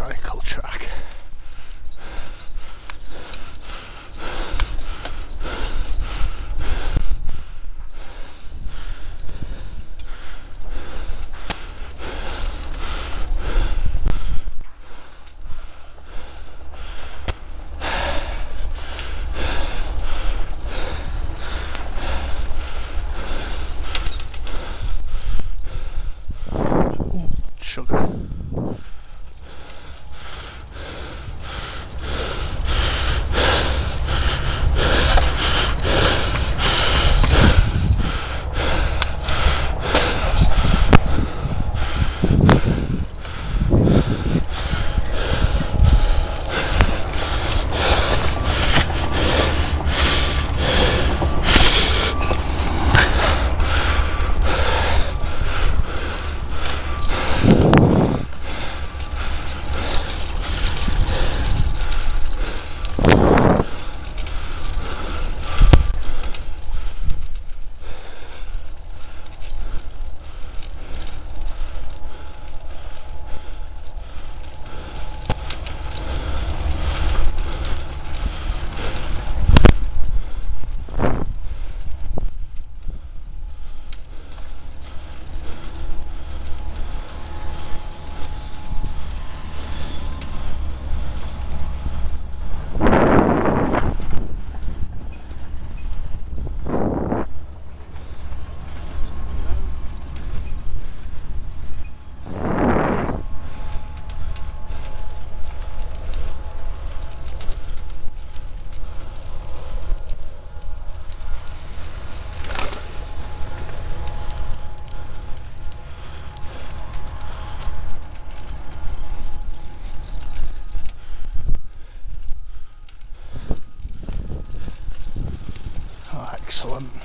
cycle track. Excellent.